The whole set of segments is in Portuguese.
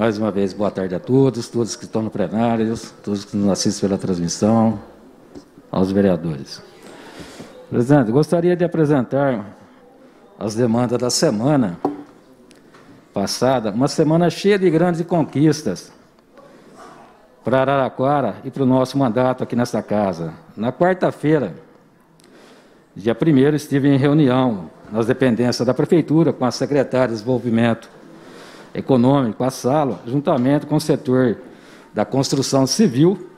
Mais uma vez, boa tarde a todos, todos que estão no plenário, todos que nos assistem pela transmissão, aos vereadores. Presidente, gostaria de apresentar as demandas da semana passada, uma semana cheia de grandes conquistas para Araraquara e para o nosso mandato aqui nesta casa. Na quarta-feira, dia 1 estive em reunião nas dependências da Prefeitura com a secretária de Desenvolvimento econômico, a Sala, juntamente com o setor da construção civil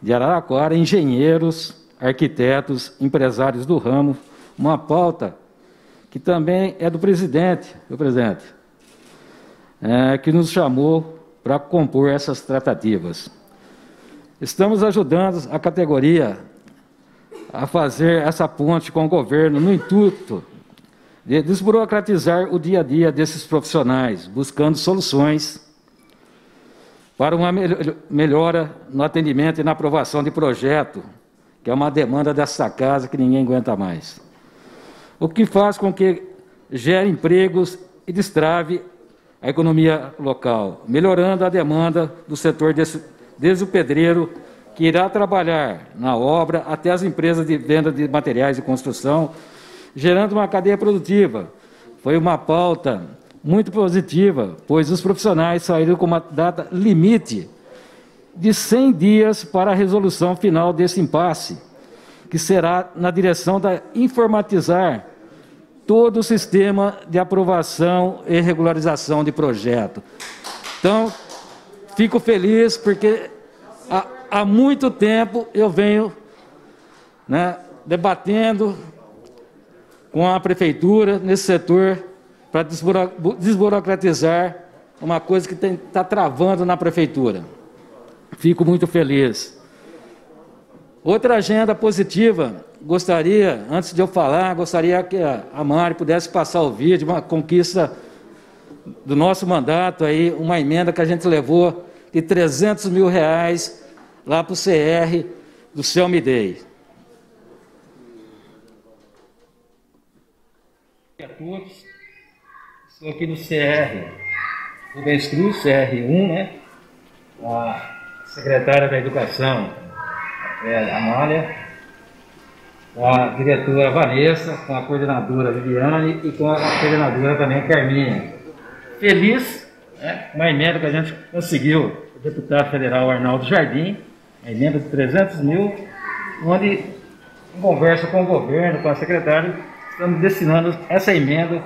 de Araraquara, engenheiros, arquitetos, empresários do ramo, uma pauta que também é do presidente, o presidente, é, que nos chamou para compor essas tratativas. Estamos ajudando a categoria a fazer essa ponte com o governo no intuito de desburocratizar o dia a dia desses profissionais, buscando soluções para uma melhora no atendimento e na aprovação de projeto, que é uma demanda dessa casa que ninguém aguenta mais. O que faz com que gere empregos e destrave a economia local, melhorando a demanda do setor desse, desde o pedreiro que irá trabalhar na obra até as empresas de venda de materiais de construção gerando uma cadeia produtiva. Foi uma pauta muito positiva, pois os profissionais saíram com uma data limite de 100 dias para a resolução final desse impasse, que será na direção da informatizar todo o sistema de aprovação e regularização de projeto. Então, fico feliz porque há, há muito tempo eu venho né, debatendo com a prefeitura nesse setor para desburocratizar uma coisa que está travando na prefeitura. Fico muito feliz. Outra agenda positiva, gostaria, antes de eu falar, gostaria que a Mari pudesse passar o vídeo, uma conquista do nosso mandato aí, uma emenda que a gente levou de 300 mil reais lá para o CR do Celmidei. Todos. Estou aqui no CR Rubens Cruz, CR1, né? A secretária da Educação, a Amália, a diretora Vanessa, com a coordenadora Viviane e com a coordenadora também Carminha. Feliz, né? uma emenda que a gente conseguiu, o deputado federal Arnaldo Jardim, a emenda de 300 mil, onde em conversa com o governo, com a secretária, estamos destinando essa emenda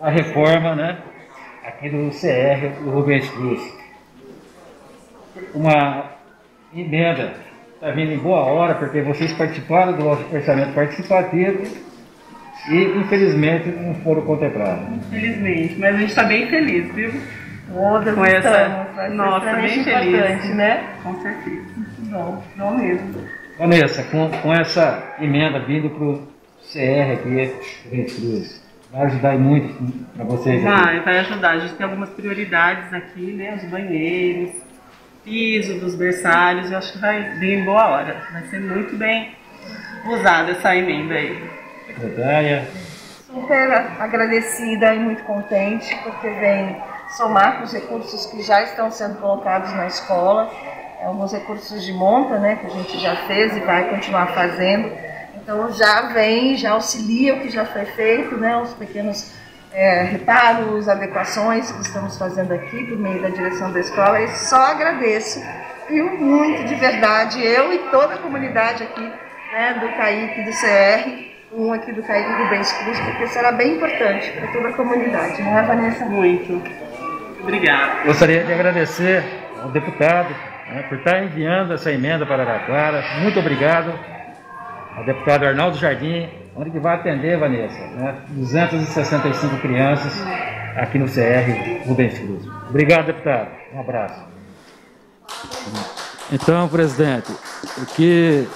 à reforma né, aqui do CR do Rubens Cruz. Uma emenda está vindo em boa hora, porque vocês participaram do orçamento participativo e infelizmente não foram contemplados. Infelizmente, mas a gente está bem feliz, viu? Todas com essa nossa, bem feliz, né? Com certeza. Bom, bom mesmo. Vanessa, com, com essa emenda vindo para o CR aqui, Três Cruz. Vai ajudar muito para vocês Vai, vai ajudar. A gente tem algumas prioridades aqui, né? Os banheiros, piso dos berçários. Eu acho que vai bem em boa hora. Vai ser muito bem usada essa emenda aí. Secretária. Super agradecida e muito contente porque vem somar com os recursos que já estão sendo colocados na escola, alguns recursos de monta, né, que a gente já fez e vai continuar fazendo então já vem, já auxilia o que já foi feito, né, os pequenos é, reparos, adequações que estamos fazendo aqui por meio da direção da escola e só agradeço, viu, muito de verdade, eu e toda a comunidade aqui né, do CAIC, do CR, um aqui do CAIC do Bens Cruz, porque será bem importante para toda a comunidade, não é, Vanessa? Muito. Obrigada. Gostaria de agradecer ao deputado né, por estar enviando essa emenda para Araquara. Muito obrigado ao deputado Arnaldo Jardim, onde que vai atender, Vanessa, né? 265 crianças aqui no CR Rubens Cruz. Obrigado, deputado. Um abraço. Então, presidente, o que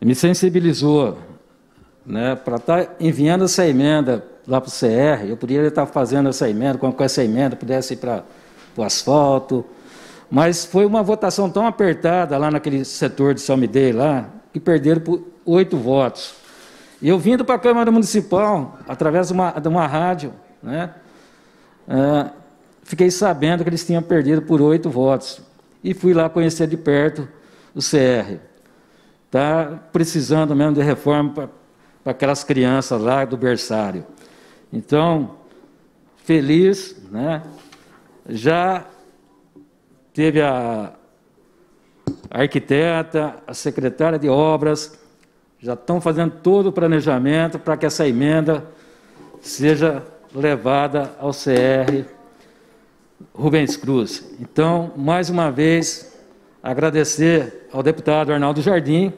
me sensibilizou né, para estar tá enviando essa emenda lá para o CR, eu poderia estar fazendo essa emenda, com, essa emenda pudesse ir para o asfalto, mas foi uma votação tão apertada lá naquele setor de Salmidei lá, que perderam por oito votos. E eu vindo para a Câmara Municipal, através de uma, de uma rádio, né, é, fiquei sabendo que eles tinham perdido por oito votos. E fui lá conhecer de perto o CR. Está precisando mesmo de reforma para aquelas crianças lá do berçário. Então, feliz, né? Já teve a, a arquiteta, a secretária de obras, já estão fazendo todo o planejamento para que essa emenda seja levada ao CR Rubens Cruz. Então, mais uma vez, agradecer ao deputado Arnaldo Jardim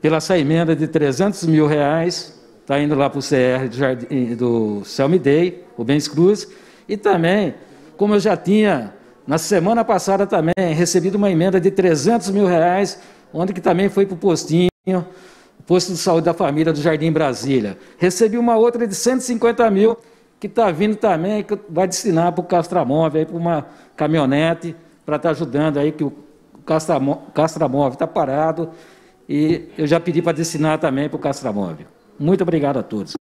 pela essa emenda de 300 mil reais, está indo lá para o CR do, Jardim, do Selmidei, Rubens Cruz, e também, como eu já tinha na semana passada também recebido uma emenda de 300 mil reais, onde que também foi para o postinho, posto de saúde da família do Jardim Brasília. Recebi uma outra de 150 mil, que está vindo também, que vai destinar para o Castramóvel, para uma caminhonete, para estar tá ajudando aí, que o Castramóvel está parado, e eu já pedi para destinar também para o Castramóvel. Muito obrigado a todos.